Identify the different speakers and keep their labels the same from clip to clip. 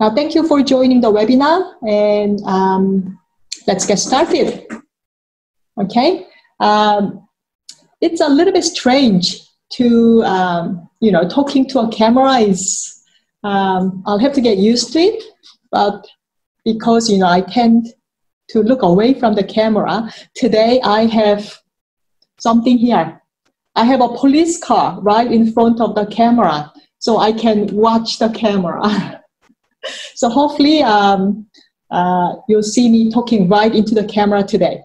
Speaker 1: Now, thank you for joining the webinar and um, let's get started. Okay. Um, it's a little bit strange to, um, you know, talking to a camera is, um, I'll have to get used to it, but because, you know, I tend to look away from the camera, today I have something here. I have a police car right in front of the camera so I can watch the camera. so hopefully um, uh, you'll see me talking right into the camera today.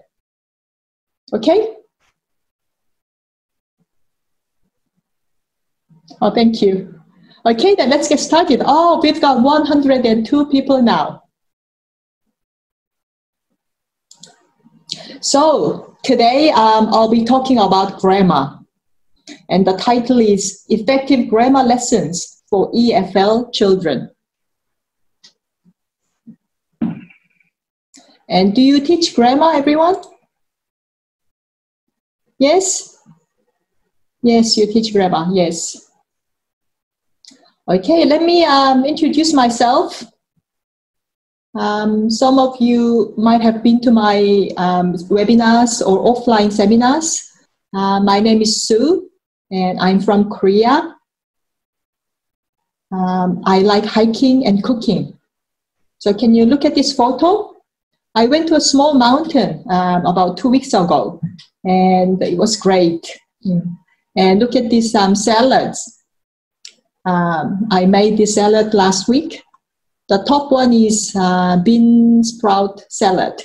Speaker 1: Okay? Oh, thank you. Okay, then let's get started. Oh, we've got 102 people now. So today um, I'll be talking about grammar. And the title is Effective Grammar Lessons for EFL Children. And do you teach grammar, everyone? Yes? Yes, you teach grammar, yes. Okay, let me um, introduce myself. Um, some of you might have been to my um, webinars or offline seminars. Uh, my name is Sue, and I'm from Korea. Um, I like hiking and cooking. So can you look at this photo? I went to a small mountain um, about two weeks ago, and it was great. Mm. And look at these um, salads. Um, I made this salad last week. The top one is uh, bean sprout salad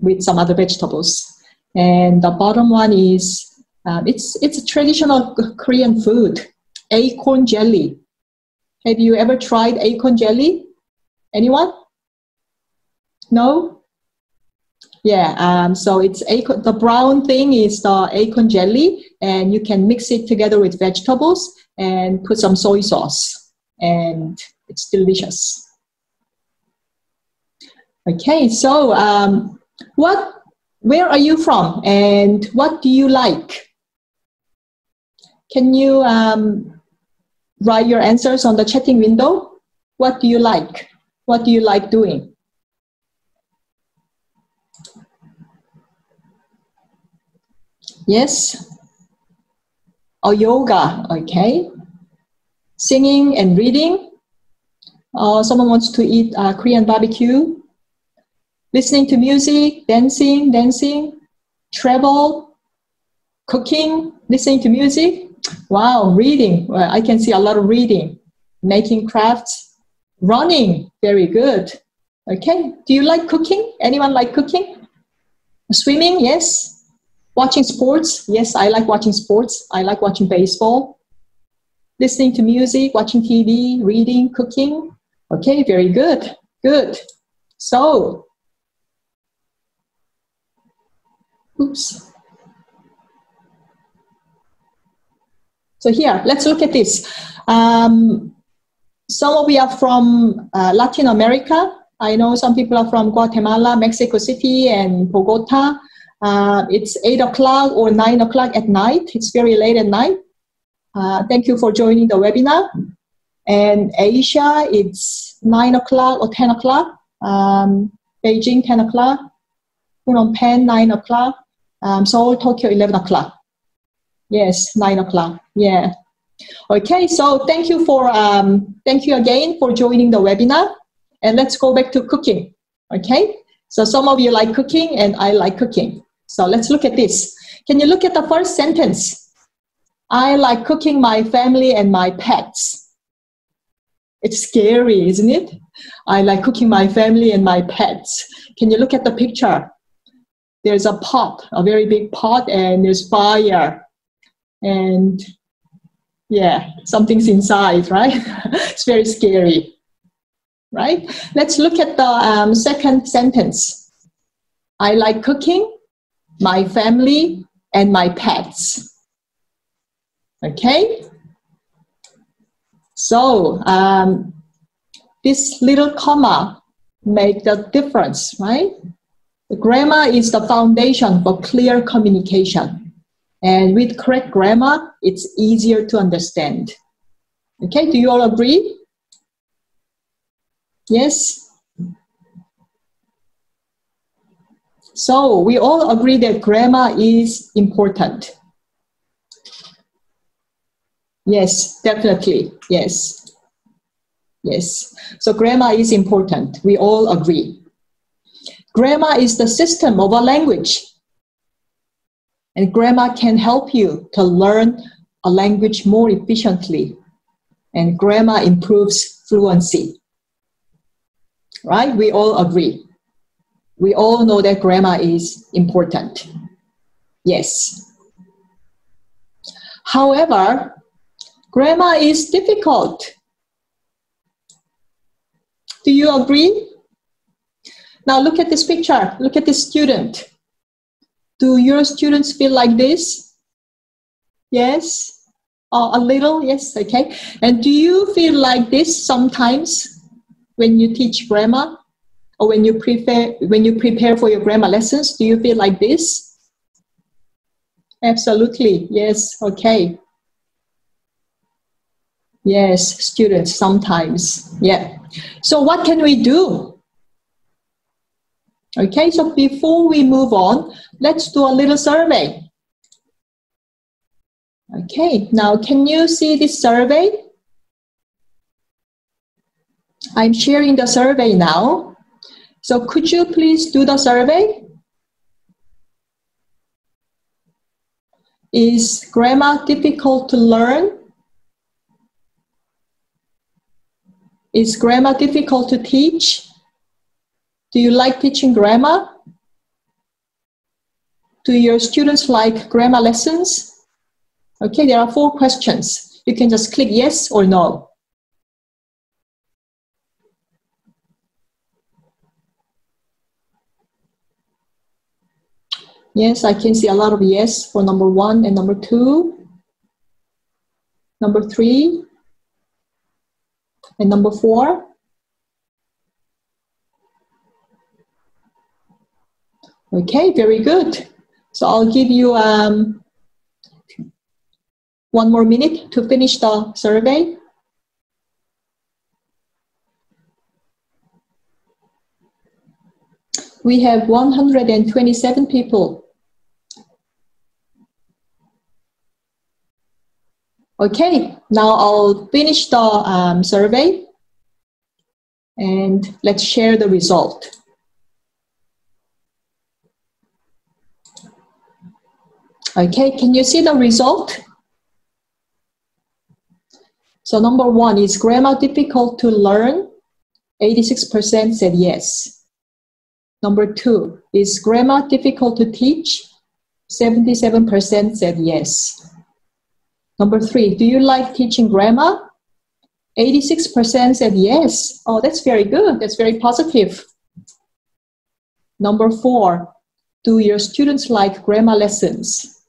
Speaker 1: with some other vegetables, and the bottom one is um, it's it's a traditional Korean food, acorn jelly. Have you ever tried acorn jelly? Anyone? No? Yeah, um, so it's acorn, the brown thing is the acorn jelly, and you can mix it together with vegetables and put some soy sauce, and it's delicious. Okay, so um, what, where are you from, and what do you like? Can you um, write your answers on the chatting window? What do you like? What do you like doing? Yes. Or yoga, okay. Singing and reading. Uh, someone wants to eat uh, Korean barbecue. Listening to music, dancing, dancing, travel, cooking, listening to music. Wow, reading. Well, I can see a lot of reading. Making crafts, running. Very good. Okay. Do you like cooking? Anyone like cooking? Swimming? Yes. Watching sports, yes, I like watching sports. I like watching baseball. Listening to music, watching TV, reading, cooking. Okay, very good. Good. So, oops. So here, let's look at this. Um, some of you are from uh, Latin America. I know some people are from Guatemala, Mexico City, and Bogota. Uh, it's 8 o'clock or 9 o'clock at night. It's very late at night. Uh, thank you for joining the webinar. And Asia, it's 9 o'clock or 10 o'clock. Um, Beijing, 10 o'clock. Phnom Penh, 9 o'clock. Um, Seoul, Tokyo, 11 o'clock. Yes, 9 o'clock. Yeah. Okay, so thank you for, um, thank you again for joining the webinar. And let's go back to cooking. Okay, so some of you like cooking and I like cooking. So let's look at this. Can you look at the first sentence? I like cooking my family and my pets. It's scary, isn't it? I like cooking my family and my pets. Can you look at the picture? There's a pot, a very big pot, and there's fire. And yeah, something's inside, right? it's very scary, right? Let's look at the um, second sentence. I like cooking my family, and my pets. Okay? So, um, this little comma make the difference, right? The grammar is the foundation for clear communication. And with correct grammar, it's easier to understand. Okay, do you all agree? Yes? So we all agree that grammar is important. Yes, definitely. Yes. Yes. So grammar is important. We all agree. Grammar is the system of a language. And grammar can help you to learn a language more efficiently. And grammar improves fluency. Right? We all agree. We all know that grammar is important. Yes. However, grammar is difficult. Do you agree? Now look at this picture. Look at this student. Do your students feel like this? Yes? Oh, a little? Yes, okay. And do you feel like this sometimes when you teach grammar? Or when you prepare when you prepare for your grammar lessons, do you feel like this? Absolutely. Yes, okay. Yes, students sometimes. Yeah. So what can we do? Okay, so before we move on, let's do a little survey. Okay, now can you see this survey? I'm sharing the survey now. So could you please do the survey? Is grammar difficult to learn? Is grammar difficult to teach? Do you like teaching grammar? Do your students like grammar lessons? Okay, there are four questions. You can just click yes or no. Yes, I can see a lot of yes for number one and number two. Number three. And number four. Okay, very good. So I'll give you um, one more minute to finish the survey. We have 127 people. Okay, now I'll finish the um, survey and let's share the result. Okay, can you see the result? So number one, is grammar difficult to learn? 86% said yes. Number two, is grammar difficult to teach? 77% said yes. Number three, do you like teaching grammar? 86% said yes. Oh, that's very good. That's very positive. Number four, do your students like grammar lessons?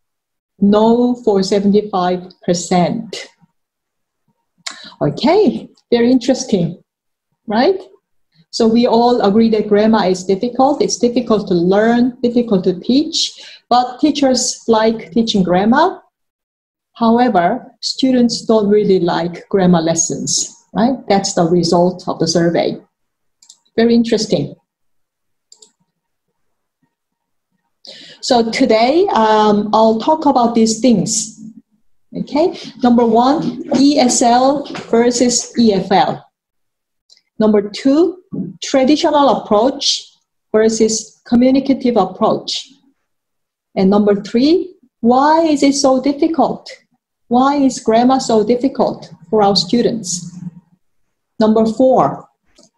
Speaker 1: No for 75%. Okay, very interesting, right? So we all agree that grammar is difficult. It's difficult to learn, difficult to teach, but teachers like teaching grammar. However, students don't really like grammar lessons, right? That's the result of the survey. Very interesting. So today, um, I'll talk about these things Okay, number one, ESL versus EFL. Number two, traditional approach versus communicative approach. And number three, why is it so difficult? Why is grammar so difficult for our students? Number four,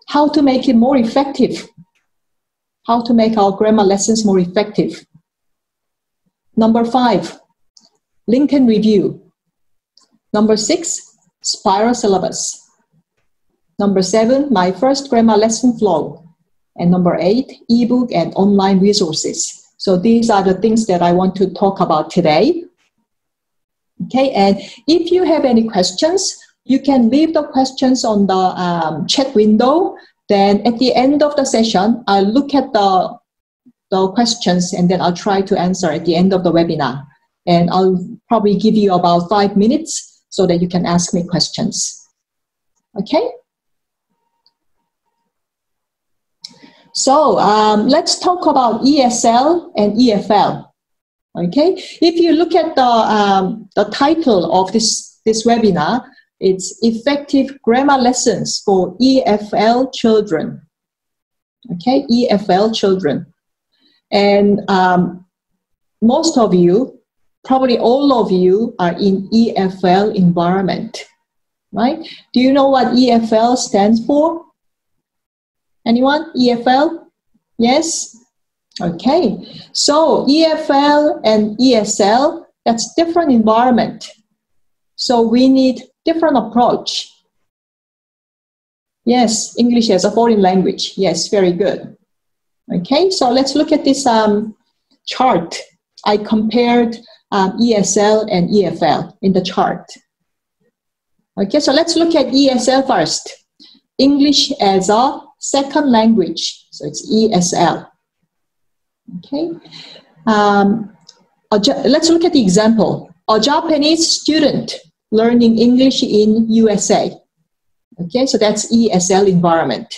Speaker 1: how to make it more effective. How to make our grammar lessons more effective. Number five, Link and Review. Number six, spiral syllabus. Number seven, my first grammar lesson flow. And number eight, ebook and online resources. So these are the things that I want to talk about today. Okay, and if you have any questions, you can leave the questions on the um, chat window. Then at the end of the session, I'll look at the, the questions and then I'll try to answer at the end of the webinar. And I'll probably give you about five minutes so that you can ask me questions. Okay? So um, let's talk about ESL and EFL. Okay, if you look at the, um, the title of this, this webinar, it's Effective Grammar Lessons for EFL Children. Okay, EFL children. And um, most of you, probably all of you, are in EFL environment, right? Do you know what EFL stands for? Anyone? EFL? Yes? Okay. So EFL and ESL, that's different environment. So we need different approach. Yes, English as a foreign language. Yes, very good. Okay, so let's look at this um, chart. I compared um, ESL and EFL in the chart. Okay, so let's look at ESL first. English as a second language. So it's ESL. Okay. Um, let's look at the example. A Japanese student learning English in USA. Okay, so that's ESL environment.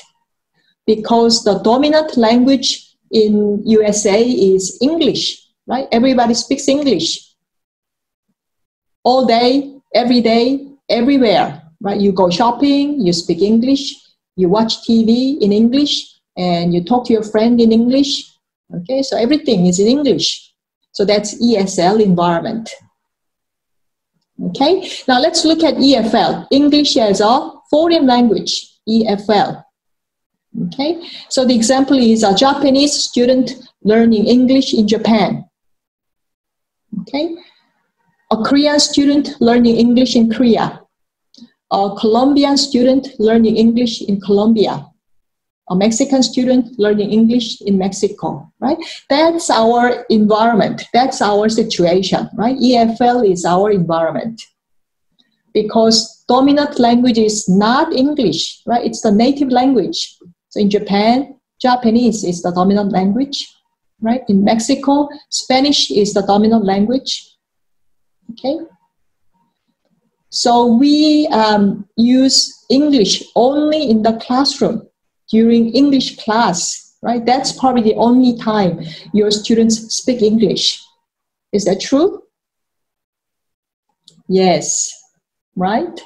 Speaker 1: Because the dominant language in USA is English, right? Everybody speaks English. All day, every day, everywhere, right? You go shopping, you speak English, you watch TV in English, and you talk to your friend in English. Okay, so everything is in English. So that's ESL environment. Okay, now let's look at EFL, English as a foreign language, EFL. Okay, so the example is a Japanese student learning English in Japan. Okay, a Korean student learning English in Korea. A Colombian student learning English in Colombia. A Mexican student learning English in Mexico, right? That's our environment. That's our situation, right? EFL is our environment because dominant language is not English, right? It's the native language. So in Japan, Japanese is the dominant language, right? In Mexico, Spanish is the dominant language. Okay. So we um, use English only in the classroom during English class, right? That's probably the only time your students speak English. Is that true? Yes right?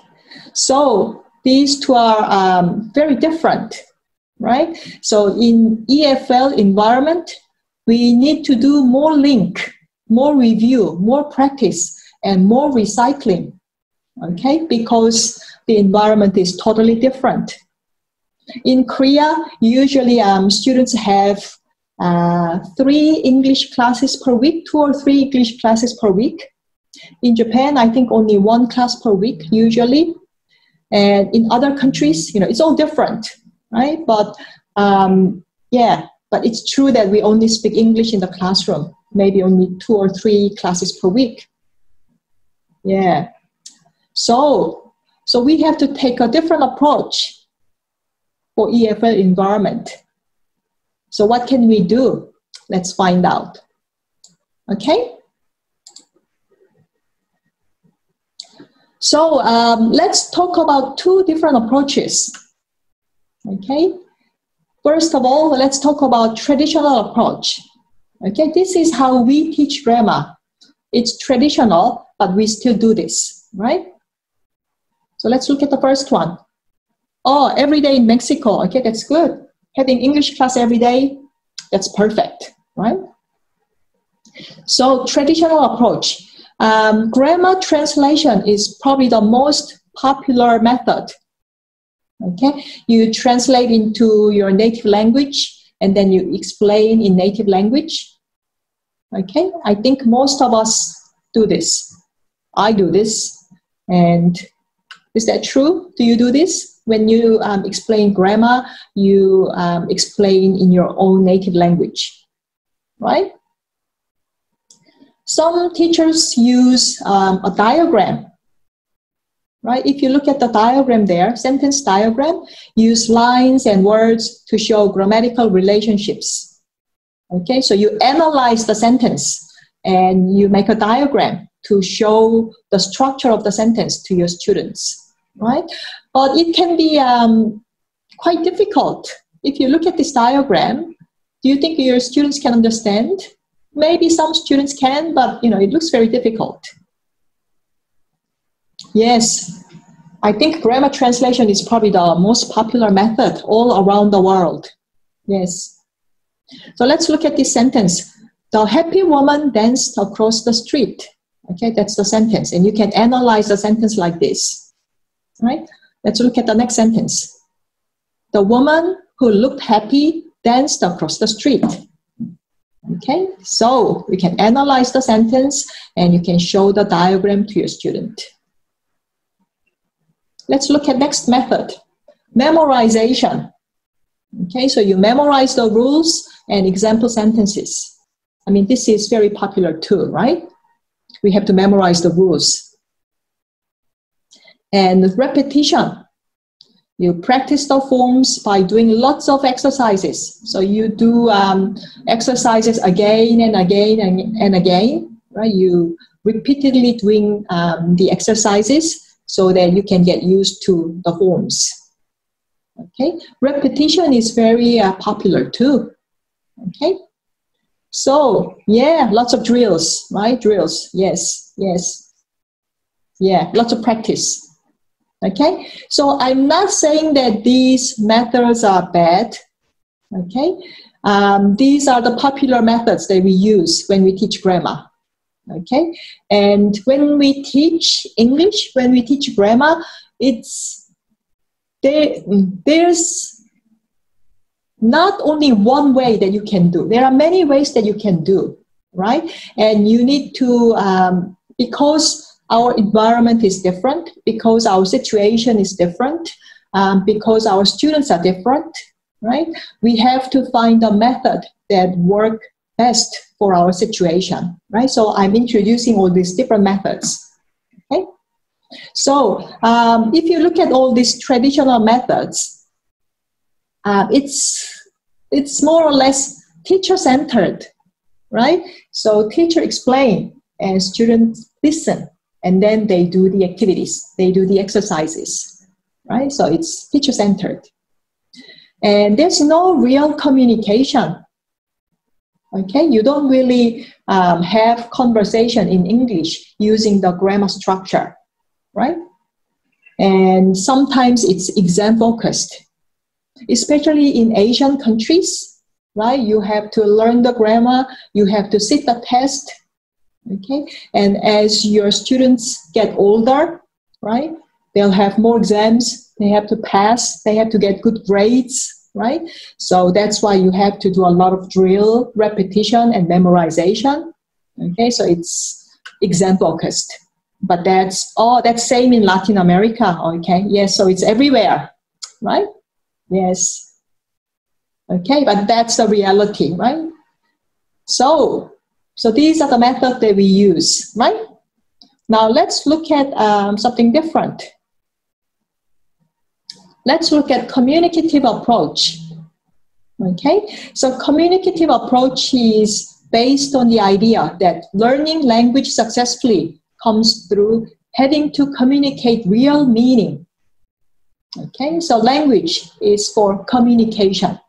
Speaker 1: So these two are um, very different, right? So in EFL environment, we need to do more link, more review, more practice, and more recycling, okay? Because the environment is totally different. In Korea, usually um, students have uh, three English classes per week, two or three English classes per week. In Japan, I think only one class per week usually. And in other countries, you know, it's all different, right? But um, yeah, but it's true that we only speak English in the classroom, maybe only two or three classes per week. Yeah. So, so we have to take a different approach for EFL environment. So what can we do? Let's find out. Okay? So um, let's talk about two different approaches. Okay. First of all, let's talk about traditional approach. Okay, this is how we teach grammar. It's traditional, but we still do this, right? So let's look at the first one. Oh, every day in Mexico. Okay, that's good. Having English class every day, that's perfect, right? So traditional approach. Um, grammar translation is probably the most popular method. Okay, you translate into your native language and then you explain in native language. Okay, I think most of us do this. I do this. And is that true? Do you do this? When you um, explain grammar, you um, explain in your own native language, right? Some teachers use um, a diagram, right? If you look at the diagram there, sentence diagram, use lines and words to show grammatical relationships. Okay, so you analyze the sentence and you make a diagram to show the structure of the sentence to your students, right? But it can be um, quite difficult if you look at this diagram, do you think your students can understand? Maybe some students can, but you know, it looks very difficult. Yes, I think grammar translation is probably the most popular method all around the world. Yes. So let's look at this sentence. The happy woman danced across the street. Okay, that's the sentence. And you can analyze the sentence like this. Right? Let's look at the next sentence. The woman who looked happy danced across the street. Okay, so you can analyze the sentence and you can show the diagram to your student. Let's look at next method, memorization. Okay, so you memorize the rules and example sentences. I mean, this is very popular too, right? We have to memorize the rules. And repetition. You practice the forms by doing lots of exercises. So you do um, exercises again and again and, and again, right? You repeatedly doing um, the exercises so that you can get used to the forms. Okay, repetition is very uh, popular too. Okay, so yeah, lots of drills, right? Drills, yes, yes, yeah, lots of practice. Okay, so I'm not saying that these methods are bad. Okay, um, these are the popular methods that we use when we teach grammar. Okay? And when we teach english when we teach grammar it's there there's not only one way that you can do. There are many ways that you can do right? And you need to um, because our environment is different because our situation is different um, because our students are different right we have to find a method that work best for our situation, right? So I'm introducing all these different methods. Okay. So um, if you look at all these traditional methods, uh, it's it's more or less teacher centered, right? So teacher explain and students listen, and then they do the activities, they do the exercises, right? So it's teacher centered. And there's no real communication Okay, you don't really um, have conversation in English using the grammar structure, right? And sometimes it's exam focused, especially in Asian countries, right? You have to learn the grammar, you have to sit the test, okay? And as your students get older, right, they'll have more exams, they have to pass, they have to get good grades, right? So that's why you have to do a lot of drill, repetition, and memorization. Okay, so it's exam focused. But that's all that's same in Latin America. Okay, yes, so it's everywhere, right? Yes. Okay, but that's the reality, right? So, so these are the methods that we use, right? Now let's look at um, something different let's look at communicative approach. Okay, so communicative approach is based on the idea that learning language successfully comes through having to communicate real meaning. Okay, so language is for communication.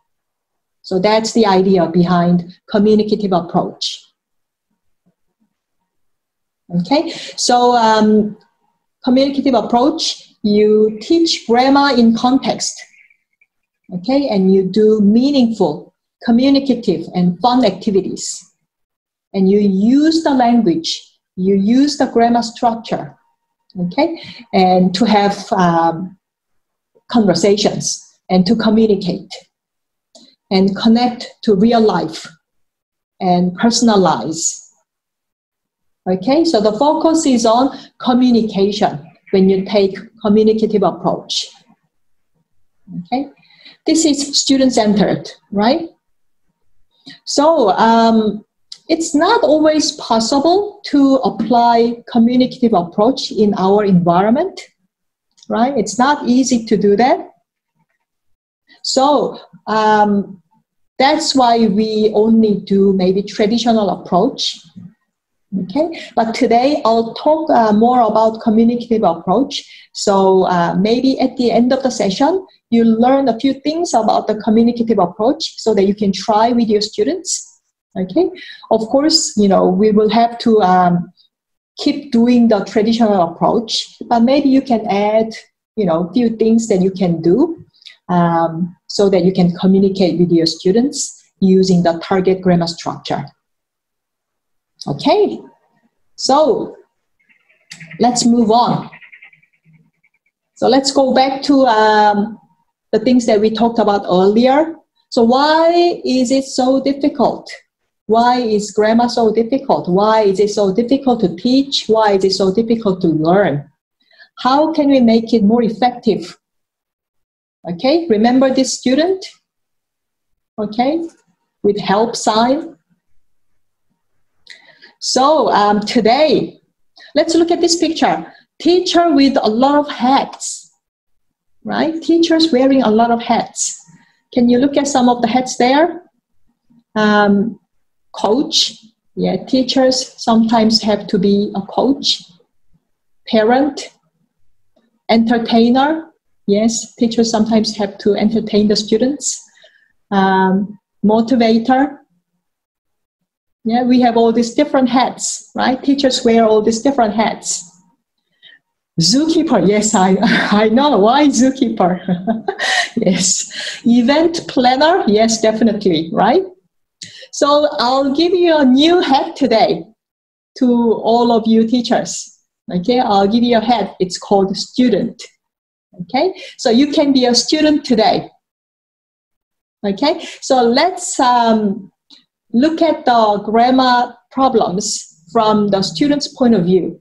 Speaker 1: So that's the idea behind communicative approach. Okay, so um, communicative approach you teach grammar in context, okay, and you do meaningful, communicative, and fun activities. And you use the language, you use the grammar structure, okay, and to have um, conversations and to communicate. And connect to real life and personalize. Okay, so the focus is on communication when you take communicative approach. Okay, this is student-centered, right? So um, it's not always possible to apply communicative approach in our environment, right? It's not easy to do that. So um, that's why we only do maybe traditional approach Okay, but today I'll talk uh, more about communicative approach. So uh, maybe at the end of the session, you learn a few things about the communicative approach so that you can try with your students. Okay, of course, you know we will have to um, keep doing the traditional approach, but maybe you can add, you know, a few things that you can do um, so that you can communicate with your students using the target grammar structure. Okay, so let's move on. So let's go back to um, the things that we talked about earlier. So why is it so difficult? Why is grammar so difficult? Why is it so difficult to teach? Why is it so difficult to learn? How can we make it more effective? Okay, remember this student? Okay, with help sign. So um, today, let's look at this picture. Teacher with a lot of hats, right? Teachers wearing a lot of hats. Can you look at some of the hats there? Um, coach. Yeah, teachers sometimes have to be a coach, parent, entertainer. Yes, teachers sometimes have to entertain the students. Um, motivator. Yeah, we have all these different hats, right? Teachers wear all these different hats. Zookeeper, yes, I, I know. Why zookeeper? yes. Event planner, yes, definitely, right? So I'll give you a new hat today to all of you teachers. Okay, I'll give you a hat. It's called student. Okay, so you can be a student today. Okay, so let's um, look at the grammar problems from the student's point of view.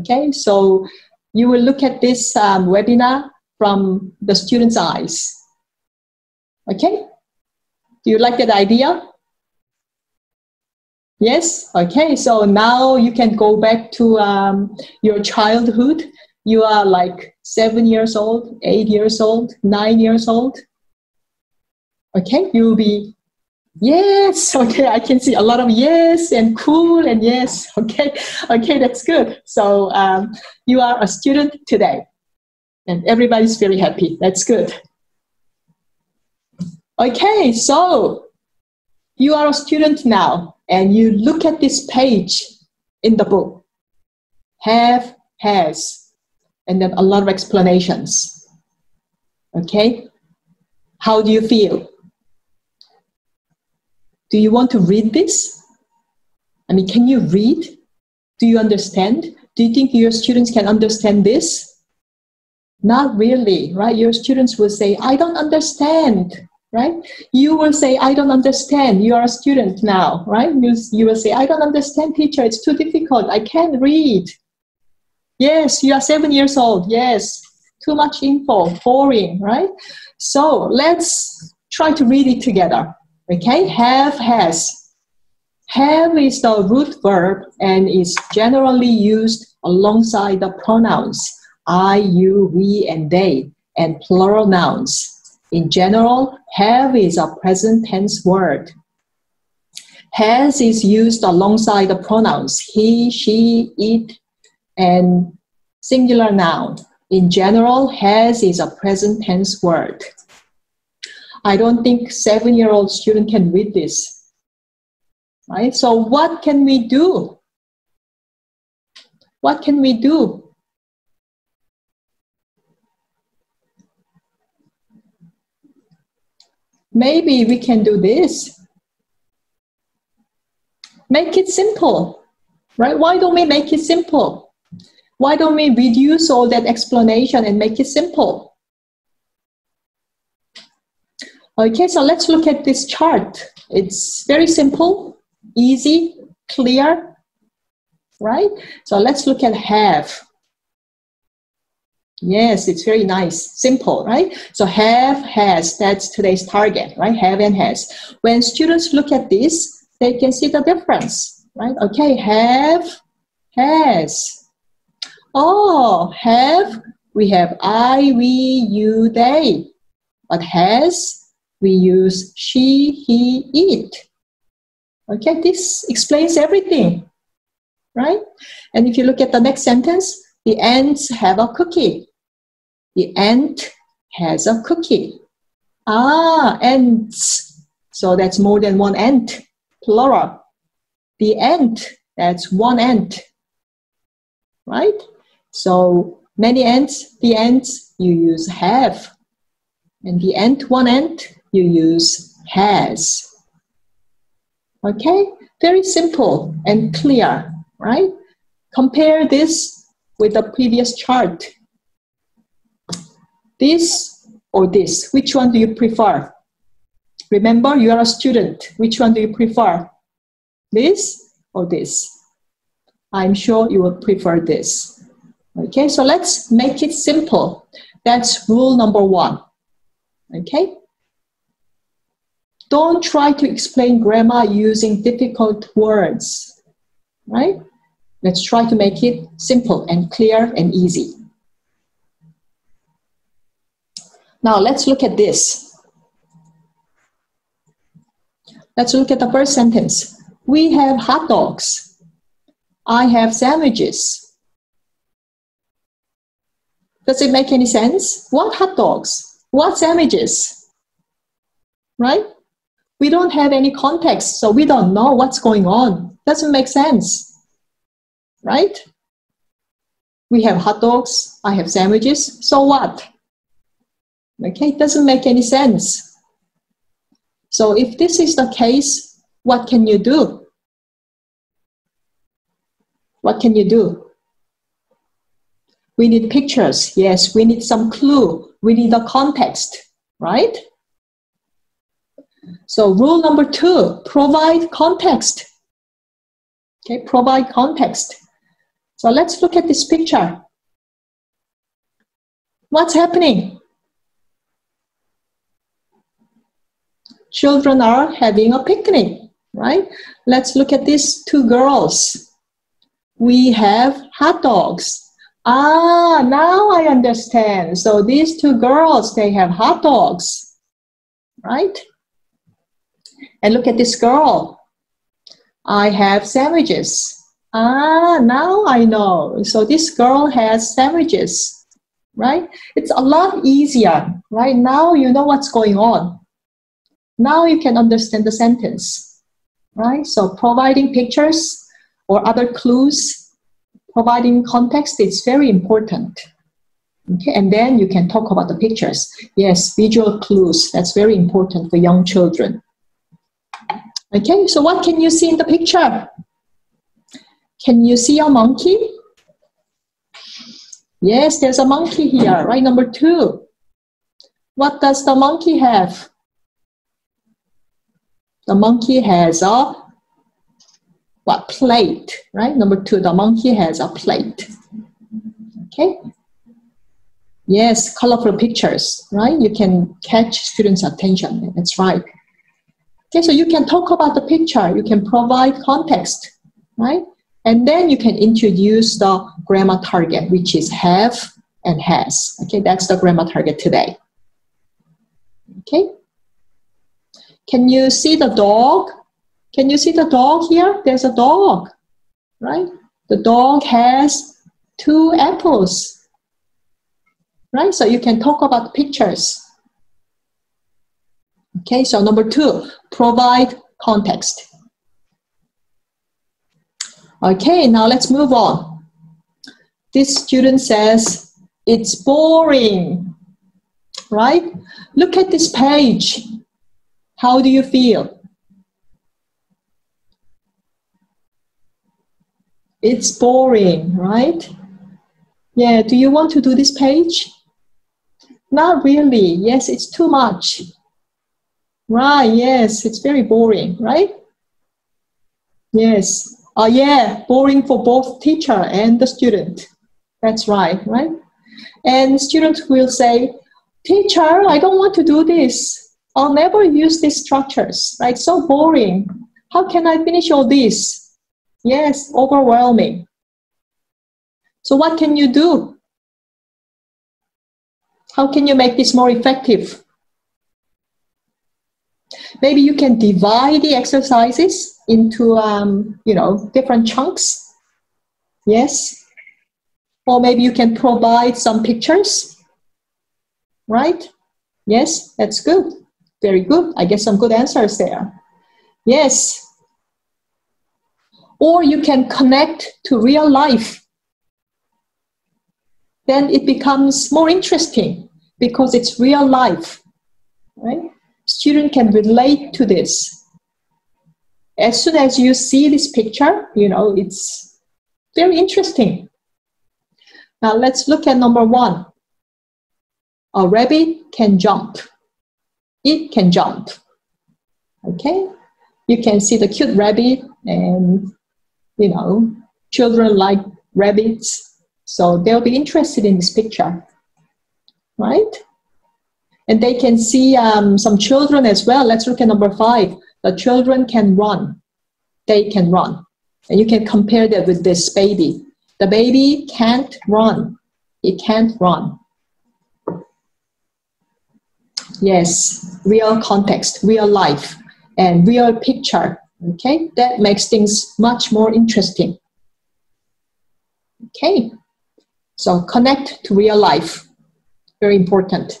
Speaker 1: Okay, so you will look at this um, webinar from the student's eyes. Okay, do you like that idea? Yes? Okay, so now you can go back to um, your childhood. You are like seven years old, eight years old, nine years old. Okay, you'll be, yes, okay, I can see a lot of yes and cool and yes. Okay, okay, that's good. So um, you are a student today and everybody's very happy. That's good. Okay, so you are a student now and you look at this page in the book have has and then a lot of explanations okay how do you feel do you want to read this i mean can you read do you understand do you think your students can understand this not really right your students will say i don't understand right? You will say, I don't understand. You are a student now, right? You, you will say, I don't understand, teacher. It's too difficult. I can't read. Yes, you are seven years old. Yes, too much info, boring, right? So let's try to read it together. Okay, have, has. Have is the root verb and is generally used alongside the pronouns I, you, we, and they, and plural nouns. In general, have is a present tense word. Has is used alongside the pronouns he, she, it, and singular noun. In general, has is a present tense word. I don't think seven-year-old student can read this. Right? So what can we do? What can we do? maybe we can do this. Make it simple, right? Why don't we make it simple? Why don't we reduce all that explanation and make it simple? Okay, so let's look at this chart. It's very simple, easy, clear, right? So let's look at have. Yes, it's very nice, simple, right? So have, has, that's today's target, right? Have and has. When students look at this, they can see the difference, right? Okay, have, has. Oh, have, we have I, we, you, they. But has, we use she, he, it. Okay, this explains everything. right? And if you look at the next sentence, the ants have a cookie. The ant has a cookie. Ah, ants. So that's more than one ant, plural. The ant, that's one ant, right? So many ants, the ants, you use have. And the ant, one ant, you use has. Okay, very simple and clear, right? Compare this with the previous chart. This or this, which one do you prefer? Remember, you are a student. Which one do you prefer? This or this? I'm sure you would prefer this. Okay, so let's make it simple. That's rule number one. Okay? Don't try to explain grammar using difficult words, right? Let's try to make it simple and clear and easy. Now let's look at this. Let's look at the first sentence. We have hot dogs. I have sandwiches. Does it make any sense? What hot dogs? What sandwiches? Right? We don't have any context, so we don't know what's going on. Doesn't make sense. Right? We have hot dogs, I have sandwiches, so what? Okay, it doesn't make any sense. So if this is the case, what can you do? What can you do? We need pictures. Yes, we need some clue. We need a context, right? So rule number two, provide context. Okay, provide context. So let's look at this picture. What's happening? Children are having a picnic, right? Let's look at these two girls. We have hot dogs. Ah, now I understand. So these two girls, they have hot dogs, right? And look at this girl. I have sandwiches. Ah, now I know. So this girl has sandwiches, right? It's a lot easier, right? Now you know what's going on. Now you can understand the sentence, right? So providing pictures or other clues providing context is very important. Okay, and then you can talk about the pictures. Yes, visual clues, that's very important for young children. Okay, so what can you see in the picture? Can you see a monkey? Yes, there's a monkey here, right? Number two. What does the monkey have? The monkey has a what plate, right? Number two, the monkey has a plate. Okay. Yes, colorful pictures, right? You can catch students' attention. That's right. Okay, so you can talk about the picture. You can provide context, right? And then you can introduce the grammar target, which is have and has. Okay, that's the grammar target today. Okay. Can you see the dog can you see the dog here? There's a dog, right? The dog has two apples, right? So you can talk about pictures. Okay, so number two, provide context. Okay, now let's move on. This student says, it's boring, right? Look at this page. How do you feel? It's boring, right? Yeah, do you want to do this page? Not really. Yes, it's too much. Right, yes, it's very boring, right? Yes. Oh, yeah, boring for both teacher and the student. That's right, right? And students will say, teacher, I don't want to do this. I'll never use these structures, right? So boring. How can I finish all this? Yes, overwhelming. So what can you do? How can you make this more effective? Maybe you can divide the exercises into, um, you know, different chunks, Yes? Or maybe you can provide some pictures, right? Yes, that's good. Very good. I get some good answers there. Yes. Or you can connect to real life. Then it becomes more interesting because it's real life, right? Student can relate to this. As soon as you see this picture, you know, it's very interesting. Now let's look at number one. A rabbit can jump. It can jump. Okay? You can see the cute rabbit and, you know, children like rabbits. So they'll be interested in this picture. Right? And they can see um, some children as well. Let's look at number five. The children can run. They can run. And you can compare that with this baby. The baby can't run. It can't run. Yes, real context, real life, and real picture. Okay, that makes things much more interesting. Okay, so connect to real life. Very important.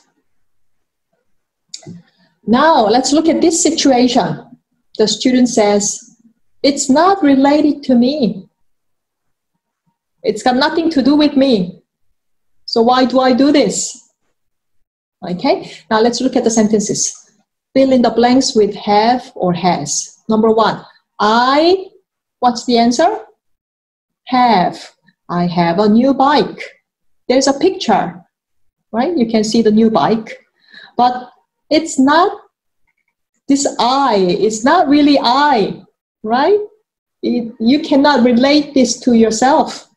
Speaker 1: Now, let's look at this situation. The student says, It's not related to me. It's got nothing to do with me. So, why do I do this? Okay, now let's look at the sentences. Fill in the blanks with have or has. Number one, I, what's the answer? Have. I have a new bike. There's a picture, right? You can see the new bike. But it's not this I, it's not really I, right? It, you cannot relate this to yourself.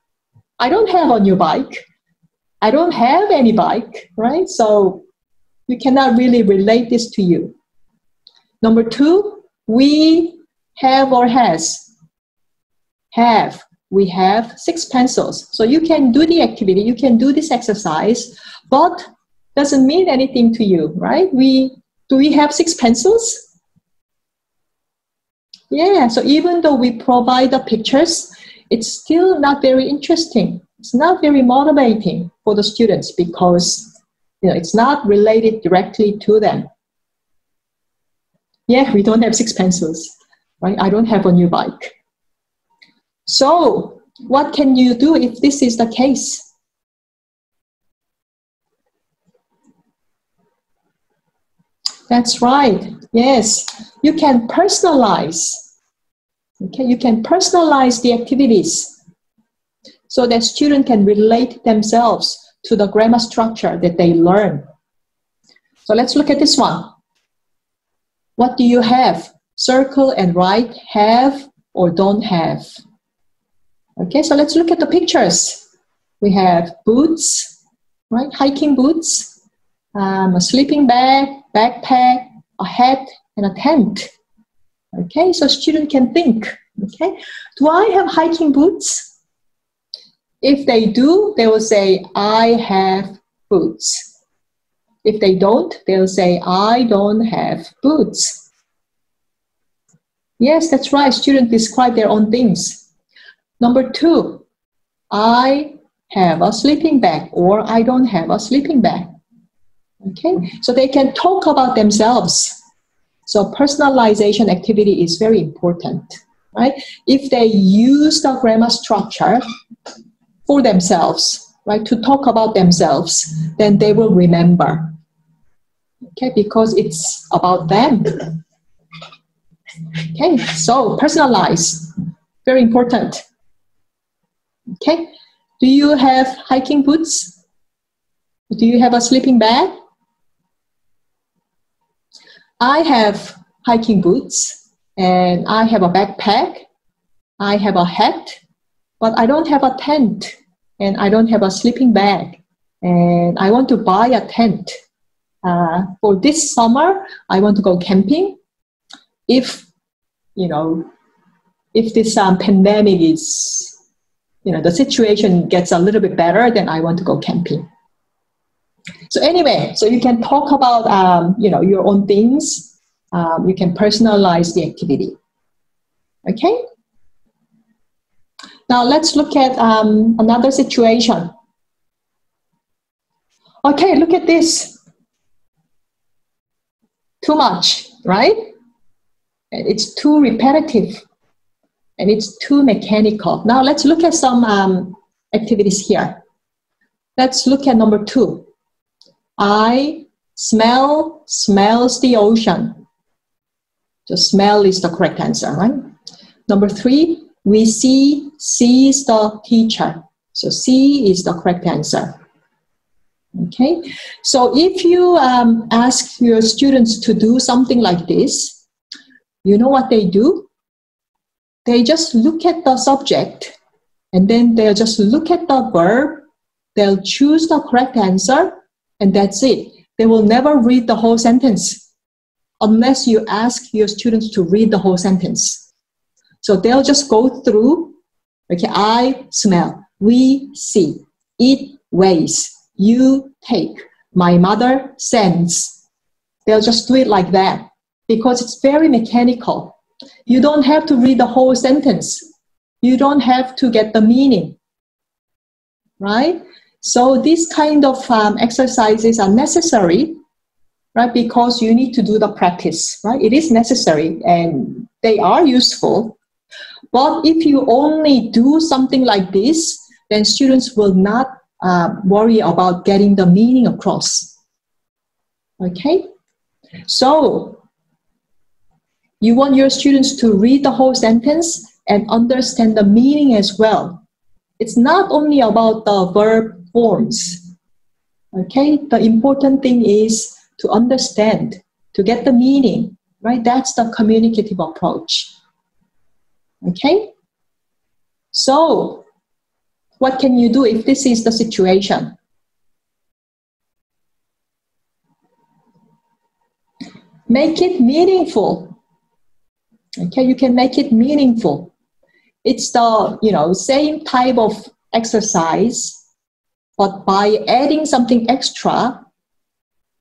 Speaker 1: I don't have a new bike. I don't have any bike, right? So you cannot really relate this to you. Number two, we have or has. Have. We have six pencils. So you can do the activity, you can do this exercise, but doesn't mean anything to you, right? We do we have six pencils? Yeah, so even though we provide the pictures, it's still not very interesting. It's not very motivating for the students because you know, it's not related directly to them. Yeah, we don't have six pencils, right? I don't have a new bike. So, what can you do if this is the case? That's right. Yes, you can personalize. Okay, you can personalize the activities so that students can relate themselves to the grammar structure that they learn. So let's look at this one. What do you have? Circle and write have or don't have. Okay, so let's look at the pictures. We have boots, right? Hiking boots, um, a sleeping bag, backpack, a hat, and a tent. Okay, so student can think. Okay, do I have hiking boots? If they do, they will say, I have boots. If they don't, they'll say, I don't have boots. Yes, that's right. Students describe their own things. Number two, I have a sleeping bag or I don't have a sleeping bag. Okay, so they can talk about themselves. So personalization activity is very important, right? If they use the grammar structure, for themselves, right, to talk about themselves, then they will remember. Okay, because it's about them. Okay, so personalize, very important. Okay, do you have hiking boots? Do you have a sleeping bag? I have hiking boots and I have a backpack. I have a hat but I don't have a tent and I don't have a sleeping bag. And I want to buy a tent. Uh, for this summer, I want to go camping. If, you know, if this um, pandemic is, you know, the situation gets a little bit better, then I want to go camping. So anyway, so you can talk about, um, you know, your own things. Um, you can personalize the activity. Okay? Now let's look at um, another situation. Okay, look at this. Too much, right? It's too repetitive and it's too mechanical. Now let's look at some um, activities here. Let's look at number two. I smell, smells the ocean. So smell is the correct answer, right? Number three, we see, sees the teacher. So see is the correct answer. Okay, so if you um, ask your students to do something like this, you know what they do? They just look at the subject and then they'll just look at the verb, they'll choose the correct answer, and that's it. They will never read the whole sentence unless you ask your students to read the whole sentence. So they'll just go through, okay, I smell, we see, it weighs, you take, my mother sends. They'll just do it like that because it's very mechanical. You don't have to read the whole sentence. You don't have to get the meaning, right? So these kind of um, exercises are necessary, right? Because you need to do the practice, right? It is necessary and they are useful, but if you only do something like this, then students will not uh, worry about getting the meaning across. Okay? So, you want your students to read the whole sentence and understand the meaning as well. It's not only about the verb forms. Okay? The important thing is to understand, to get the meaning, right? That's the communicative approach. Okay? So, what can you do if this is the situation? Make it meaningful. Okay, you can make it meaningful. It's the you know same type of exercise, but by adding something extra,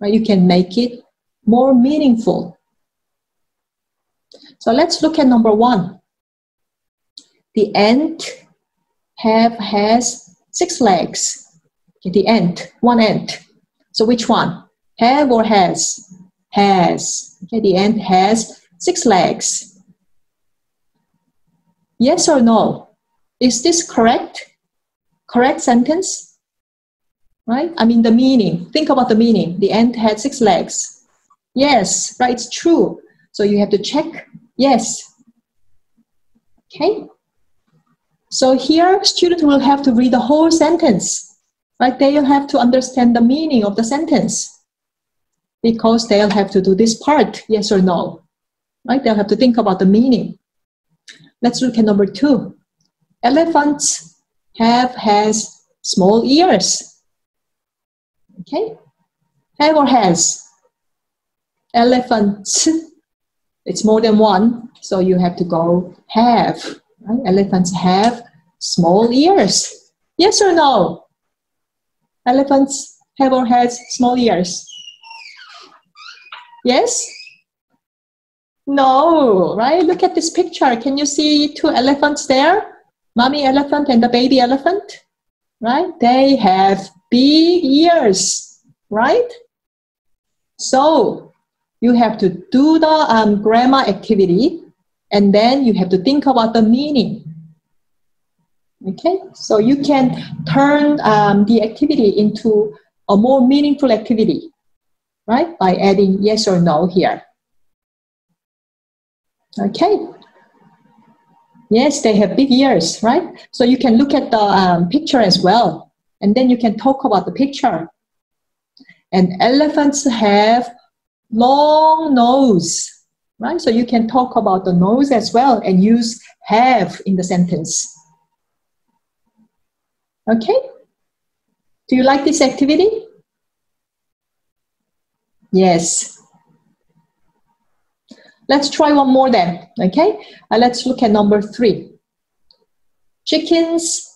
Speaker 1: right, you can make it more meaningful. So let's look at number one. The ant have has six legs. Okay, the ant, one ant. So which one? Have or has? Has. Okay, the ant has six legs. Yes or no? Is this correct? Correct sentence? Right? I mean the meaning. Think about the meaning. The ant had six legs. Yes, right, it's true. So you have to check. Yes. Okay. So here, students will have to read the whole sentence, right? They'll have to understand the meaning of the sentence because they'll have to do this part, yes or no, right? They'll have to think about the meaning. Let's look at number two. Elephants have has small ears. Okay, have or has. Elephants, it's more than one, so you have to go have. Right? Elephants have small ears. Yes or no? Elephants have or has small ears? Yes? No, right? Look at this picture. Can you see two elephants there? Mommy elephant and the baby elephant, right? They have big ears, right? So you have to do the um, grammar activity and then you have to think about the meaning. Okay, so you can turn um, the activity into a more meaningful activity, right? By adding yes or no here. Okay. Yes, they have big ears, right? So you can look at the um, picture as well, and then you can talk about the picture. And elephants have long nose, right? So you can talk about the nose as well and use have in the sentence. Okay? Do you like this activity? Yes. Let's try one more then, okay? Uh, let's look at number three. Chickens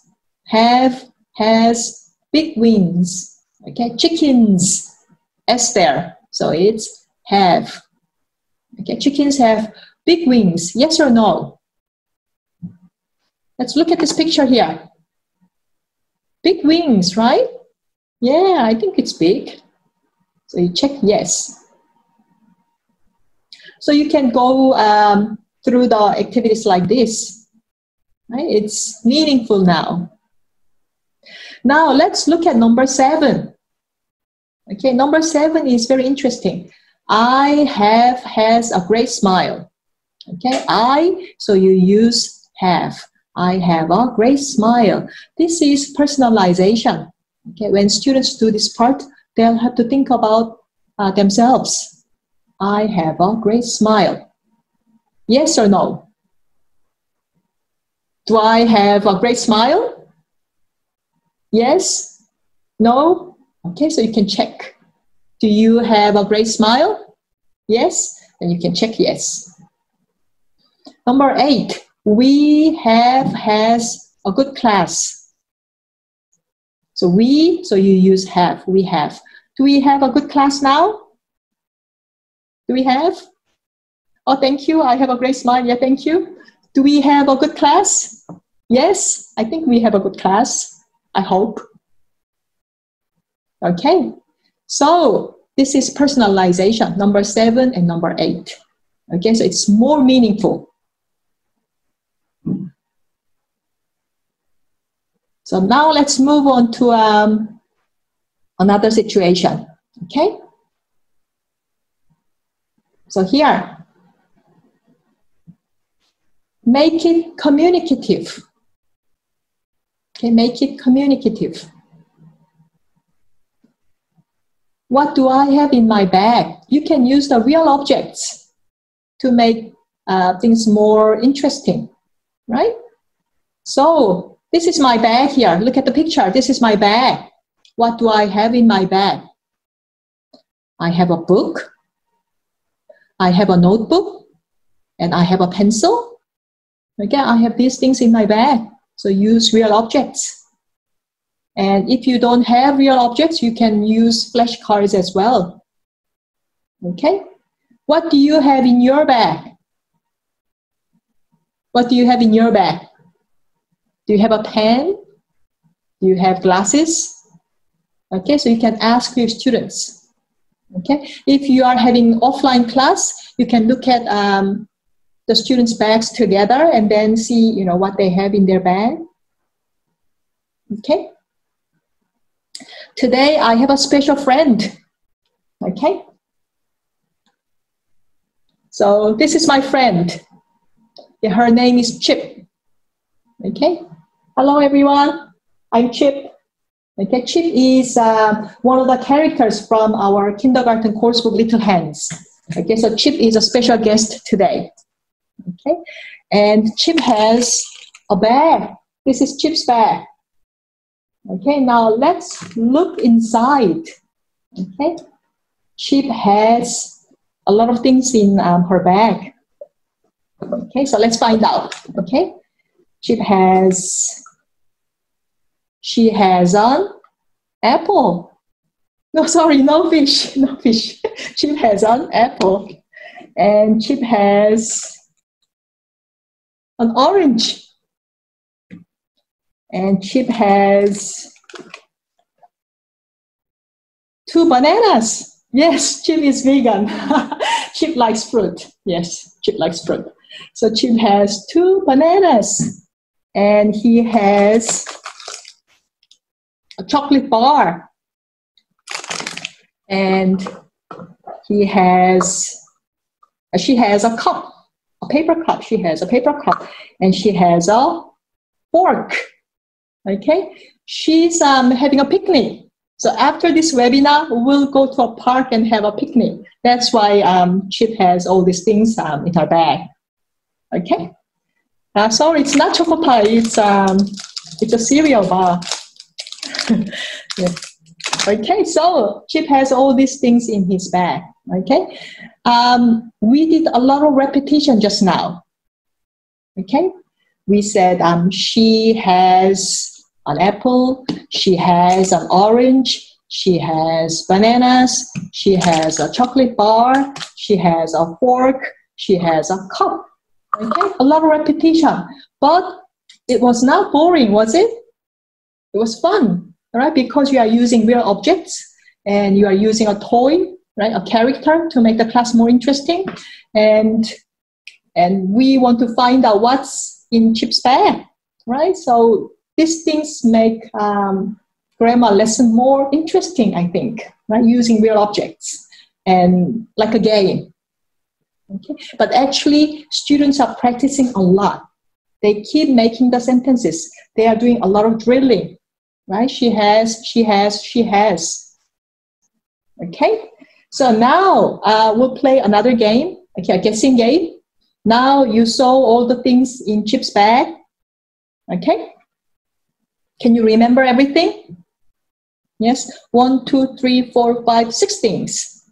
Speaker 1: have, has big wings, okay? Chickens, S there, so it's have. Okay, chickens have big wings, yes or no? Let's look at this picture here. Big wings, right? Yeah, I think it's big. So you check yes. So you can go um, through the activities like this. Right? It's meaningful now. Now let's look at number seven. Okay, number seven is very interesting. I have has a great smile. Okay, I, so you use have. I have a great smile. This is personalization. Okay, when students do this part, they'll have to think about uh, themselves. I have a great smile. Yes or no? Do I have a great smile? Yes? No? Okay, so you can check. Do you have a great smile? Yes? Then you can check yes. Number eight, we have has a good class. So we, so you use have, we have. Do we have a good class now? Do we have? Oh, thank you. I have a great smile. Yeah, thank you. Do we have a good class? Yes, I think we have a good class. I hope. Okay, so this is personalization, number seven and number eight. Okay, so it's more meaningful. So now let's move on to um, another situation. Okay, so here, make it communicative. Okay, make it communicative. What do I have in my bag? You can use the real objects to make uh, things more interesting, right? So this is my bag here. Look at the picture. This is my bag. What do I have in my bag? I have a book. I have a notebook. And I have a pencil. Okay, I have these things in my bag. So use real objects. And if you don't have real objects, you can use flashcards as well. Okay? What do you have in your bag? What do you have in your bag? Do you have a pen? Do you have glasses? Okay, so you can ask your students. Okay, if you are having offline class, you can look at um, the students' bags together and then see, you know, what they have in their bag. Okay. Today I have a special friend. Okay? So this is my friend. Yeah, her name is Chip. Okay? Hello everyone. I'm Chip. Okay, Chip is uh, one of the characters from our kindergarten course book Little Hands. Okay, so Chip is a special guest today. Okay, and Chip has a bag. This is Chip's bag. Okay, now let's look inside. Okay, Chip has a lot of things in um, her bag. Okay, so let's find out. Okay, Chip has, she has an apple. No, sorry, no fish, no fish. Chip has an apple. And Chip has an orange. And Chip has two bananas. Yes, Chip is vegan. Chip likes fruit. Yes, Chip likes fruit. So Chip has two bananas. And he has a chocolate bar. And he has, she has a cup, paper cup. She has a paper cup. And she has a fork. Okay, she's um, having a picnic. So after this webinar, we'll go to a park and have a picnic. That's why um, Chip has all these things um, in her bag. Okay. Uh, sorry, it's not chocolate pie. It's um, it's a cereal bar. yeah. Okay, so Chip has all these things in his bag. Okay, um, we did a lot of repetition just now. Okay, we said um, she has an apple, she has an orange, she has bananas, she has a chocolate bar, she has a fork, she has a cup. Okay, a lot of repetition. But It was not boring, was it? It was fun, right? Because you are using real objects and you are using a toy, right? A character to make the class more interesting. And and we want to find out what's in Chip's bag, right? So these things make um, grammar lesson more interesting, I think, right? Using real objects and like a game. Okay? But actually, students are practicing a lot. They keep making the sentences. They are doing a lot of drilling, right? She has, she has, she has. Okay? So now uh, we'll play another game, okay, a guessing game. Now you saw all the things in Chip's bag. Okay? Can you remember everything? Yes? One, two, three, four, five, six things.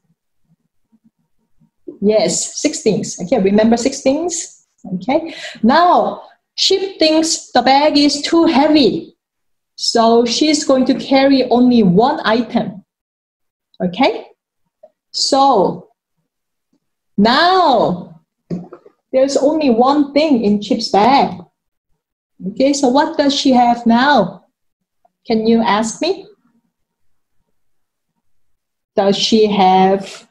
Speaker 1: Yes, six things. Okay, remember six things? Okay. Now, Chip thinks the bag is too heavy. So she's going to carry only one item. Okay? So, now, there's only one thing in Chip's bag. Okay, so what does she have now? Can you ask me? Does she have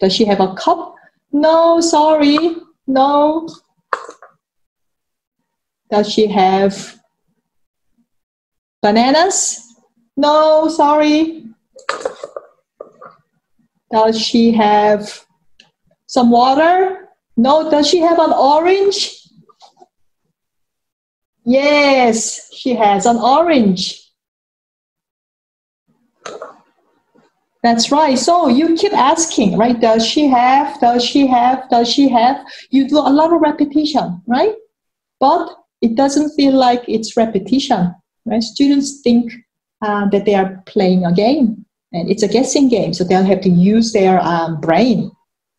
Speaker 1: does she have a cup? No, sorry. No. Does she have bananas? No, sorry. Does she have some water? No. Does she have an orange? Yes, she has an orange. That's right. So you keep asking, right? Does she have? Does she have? Does she have? You do a lot of repetition, right? But it doesn't feel like it's repetition, right? Students think uh, that they are playing a game, and it's a guessing game, so they'll have to use their um, brain.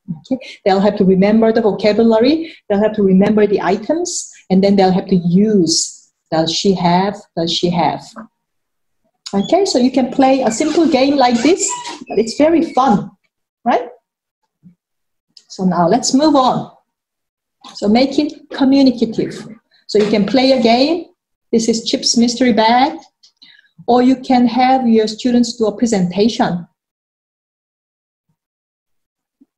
Speaker 1: Okay? They'll have to remember the vocabulary. They'll have to remember the items, and then they'll have to use. Does she have? Does she have? Okay, so you can play a simple game like this, it's very fun, right? So now let's move on. So make it communicative. So you can play a game. This is Chip's mystery bag. Or you can have your students do a presentation.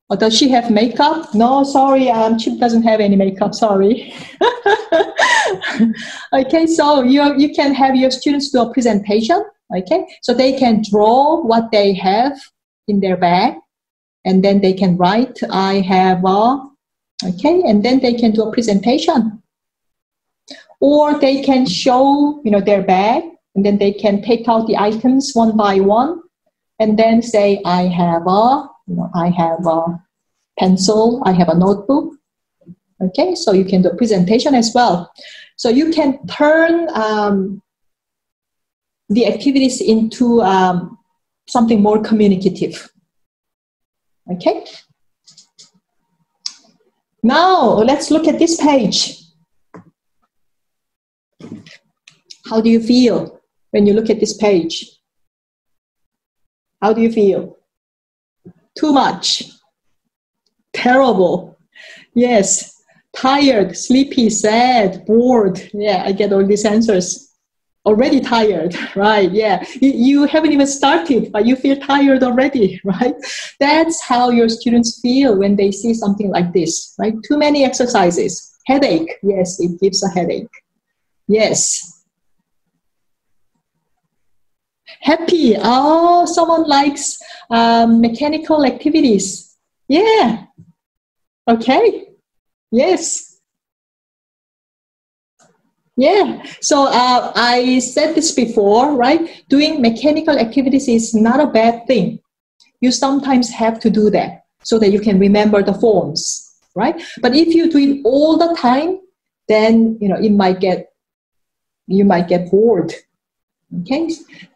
Speaker 1: Or does she have makeup? No, sorry, um, Chip doesn't have any makeup, sorry. okay, so you, you can have your students do a presentation Okay, so they can draw what they have in their bag, and then they can write, I have a, okay, and then they can do a presentation. Or they can show, you know, their bag, and then they can take out the items one by one, and then say, I have a, you know, I have a pencil, I have a notebook. Okay, so you can do presentation as well. So you can turn um, the activities into um, something more communicative. Okay? Now, let's look at this page. How do you feel when you look at this page? How do you feel? Too much. Terrible. Yes. Tired, sleepy, sad, bored. Yeah, I get all these answers already tired, right? Yeah, you, you haven't even started, but you feel tired already, right? That's how your students feel when they see something like this, right? Too many exercises. Headache, yes, it gives a headache. Yes. Happy, oh, someone likes um, mechanical activities. Yeah. Okay. Yes. Yeah. So uh, I said this before, right? Doing mechanical activities is not a bad thing. You sometimes have to do that so that you can remember the forms, right? But if you do it all the time, then you know it might get you might get bored. Okay.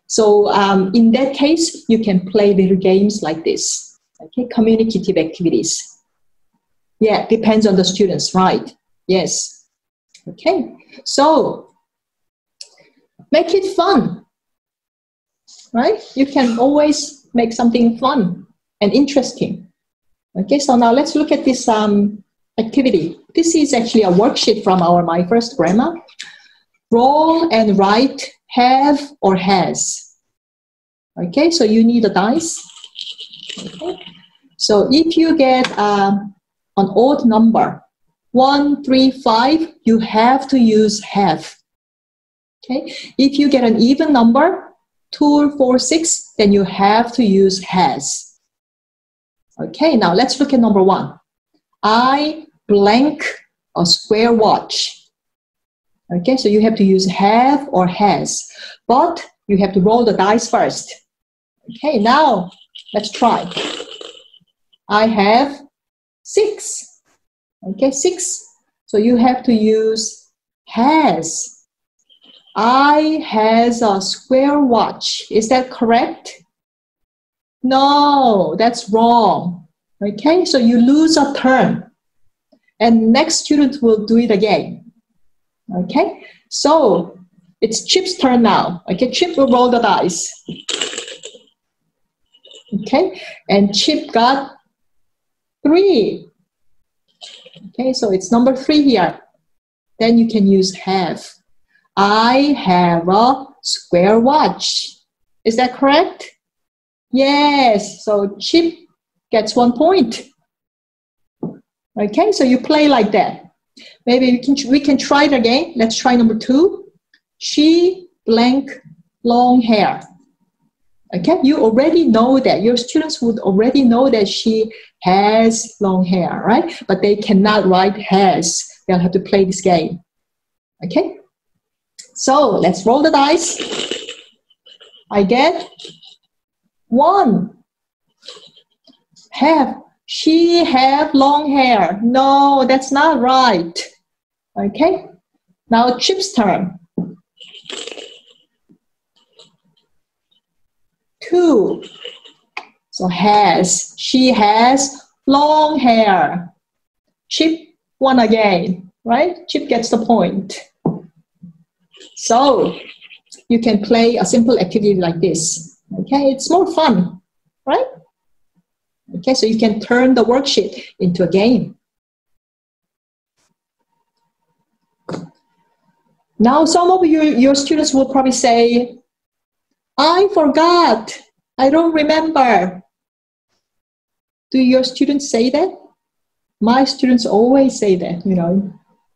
Speaker 1: So um, in that case, you can play little games like this. Okay, communicative activities. Yeah, depends on the students, right? Yes. Okay. So make it fun, right? You can always make something fun and interesting. Okay, so now let's look at this um, activity. This is actually a worksheet from our My First Grammar. Roll and write have or has. Okay, so you need a dice. Okay. So if you get um, an odd number, one, three, five, you have to use have. Okay. If you get an even number, two, four, six, then you have to use has. Okay. Now let's look at number one. I blank a square watch. Okay, so you have to use have or has, but you have to roll the dice first. Okay, now let's try. I have six. Okay, six. So you have to use has. I has a square watch. Is that correct? No, that's wrong. Okay, so you lose a turn. And next student will do it again. Okay, so it's Chip's turn now. Okay, Chip will roll the dice. Okay, and Chip got three. Okay, so it's number three here. Then you can use have. I have a square watch. Is that correct? Yes, so Chip gets one point. Okay, so you play like that. Maybe we can, we can try it again. Let's try number two. She blank long hair. Okay, you already know that. Your students would already know that she has long hair, right? But they cannot write has. They'll have to play this game. Okay? So let's roll the dice. I get one. Have. She have long hair. No, that's not right. Okay? Now Chip's turn. Two. So has. She has long hair. Chip won again, right? Chip gets the point. So you can play a simple activity like this. Okay, it's more fun, right? Okay, so you can turn the worksheet into a game. Now, some of you, your students will probably say, I forgot, I don't remember. Do your students say that? My students always say that, you know,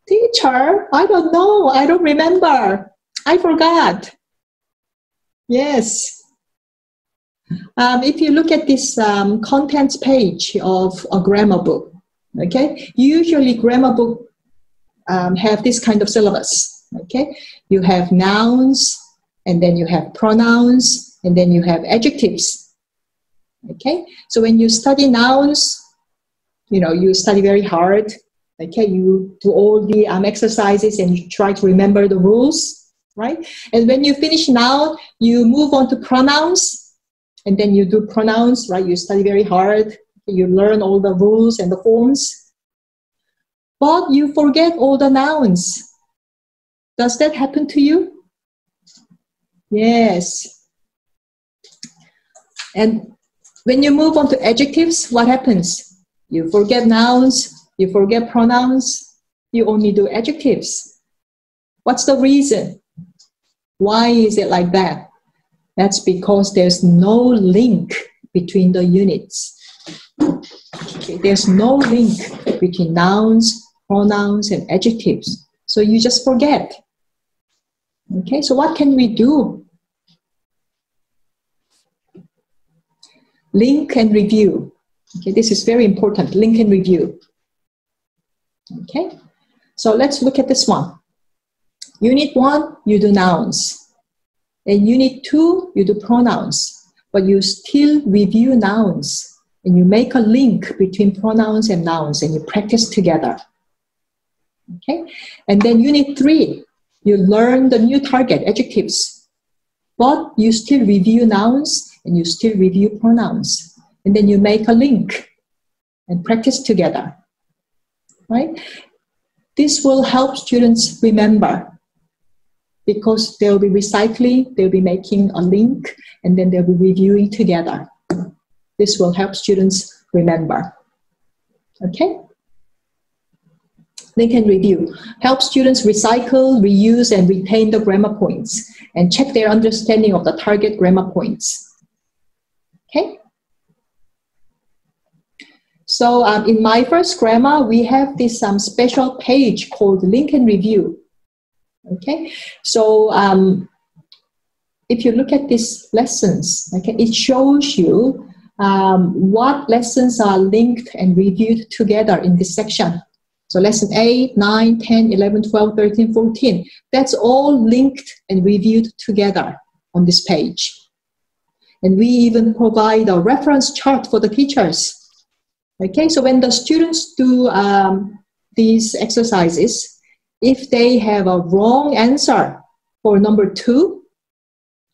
Speaker 1: teacher, I don't know, I don't remember, I forgot. Yes. Um, if you look at this um, contents page of a grammar book, okay, usually grammar book um, have this kind of syllabus Okay, you have nouns, and then you have pronouns, and then you have adjectives. Okay, so when you study nouns, you know you study very hard. Okay, you do all the um, exercises and you try to remember the rules, right? And when you finish noun, you move on to pronouns, and then you do pronouns, right? You study very hard. You learn all the rules and the forms, but you forget all the nouns does that happen to you? Yes. And when you move on to adjectives, what happens? You forget nouns, you forget pronouns, you only do adjectives. What's the reason? Why is it like that? That's because there's no link between the units. Okay, there's no link between nouns, pronouns, and adjectives. So you just forget. Okay, so what can we do? Link and review. Okay, this is very important. Link and review. Okay, so let's look at this one. Unit one, you do nouns. And unit two, you do pronouns. But you still review nouns. And you make a link between pronouns and nouns and you practice together. Okay, and then unit three, you learn the new target adjectives, but you still review nouns and you still review pronouns. And then you make a link and practice together. Right? This will help students remember because they'll be recycling, they'll be making a link, and then they'll be reviewing together. This will help students remember. Okay? Link and review. Help students recycle, reuse, and retain the grammar points and check their understanding of the target grammar points. Okay? So um, in my first grammar, we have this um, special page called Link and Review. Okay, so um, if you look at these lessons, okay, it shows you um, what lessons are linked and reviewed together in this section. So lesson 8, 9, 10, 11, 12, 13, 14, that's all linked and reviewed together on this page. And we even provide a reference chart for the teachers. Okay, so when the students do um, these exercises, if they have a wrong answer for number two,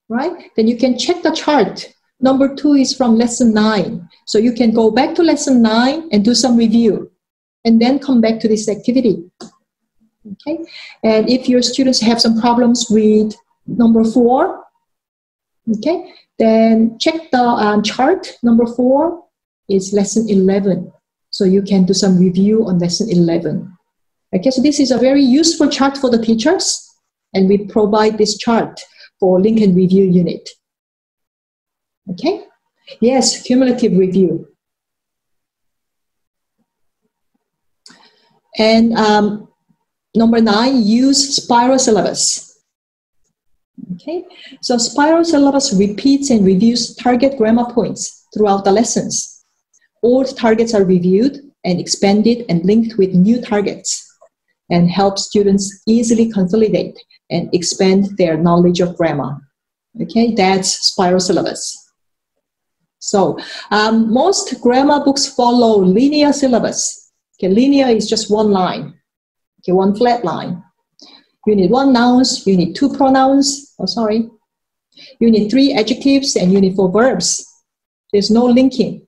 Speaker 1: right, then you can check the chart. Number two is from lesson nine. So you can go back to lesson nine and do some review and then come back to this activity. Okay, and if your students have some problems with number four, okay, then check the um, chart. Number four is lesson 11. So you can do some review on lesson 11. Okay, so this is a very useful chart for the teachers, and we provide this chart for and review unit. Okay? Yes, cumulative review. And um, number nine, use spiral syllabus. Okay, so spiral syllabus repeats and reviews target grammar points throughout the lessons. All targets are reviewed and expanded and linked with new targets and help students easily consolidate and expand their knowledge of grammar. Okay, that's spiral syllabus. So um, most grammar books follow linear syllabus. Okay, linear is just one line. Okay, one flat line. You need one nouns, you need two pronouns, oh sorry. You need three adjectives and you need four verbs. There's no linking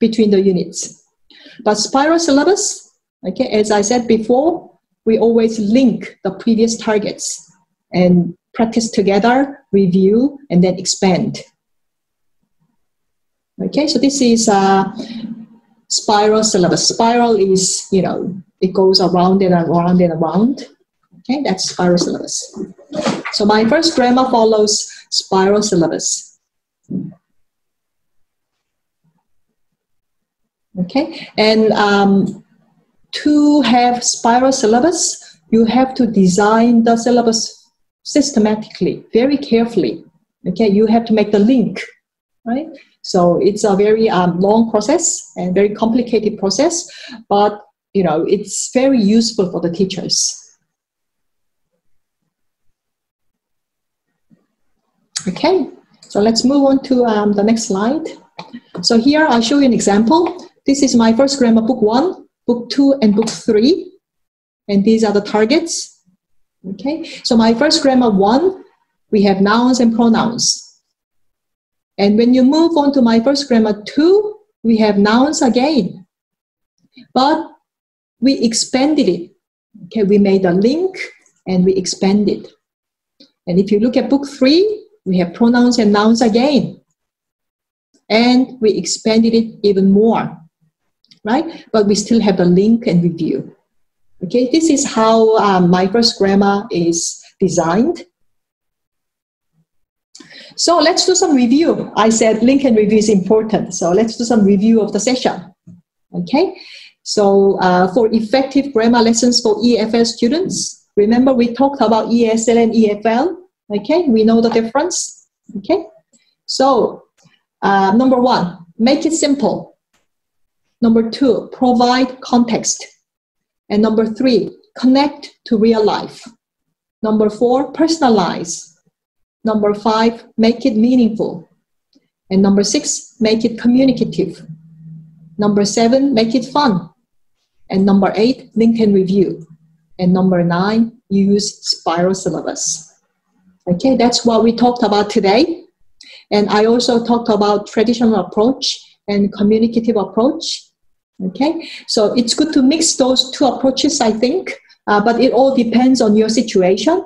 Speaker 1: between the units. But spiral syllabus Okay, as I said before, we always link the previous targets and practice together, review, and then expand. Okay, so this is a spiral syllabus. Spiral is, you know, it goes around and around and around. Okay, that's spiral syllabus. So my first grammar follows spiral syllabus. Okay, and um, to have spiral syllabus, you have to design the syllabus systematically, very carefully. Okay, you have to make the link, right? So it's a very um, long process and very complicated process, but you know it's very useful for the teachers. Okay, so let's move on to um, the next slide. So here I'll show you an example. This is my first grammar book one book two and book three. And these are the targets. Okay, so my first grammar one, we have nouns and pronouns. And when you move on to my first grammar two, we have nouns again. But we expanded it. Okay, we made a link and we expanded. And if you look at book three, we have pronouns and nouns again. And we expanded it even more right? But we still have the link and review. Okay, this is how um, my first grammar is designed. So let's do some review. I said link and review is important. So let's do some review of the session. Okay, so uh, for effective grammar lessons for EFL students, remember we talked about ESL and EFL. Okay, we know the difference. Okay, so uh, number one, make it simple. Number two, provide context. And number three, connect to real life. Number four, personalize. Number five, make it meaningful. And number six, make it communicative. Number seven, make it fun. And number eight, link and review. And number nine, use spiral syllabus. Okay, that's what we talked about today. And I also talked about traditional approach and communicative approach Okay, so it's good to mix those two approaches, I think, uh, but it all depends on your situation.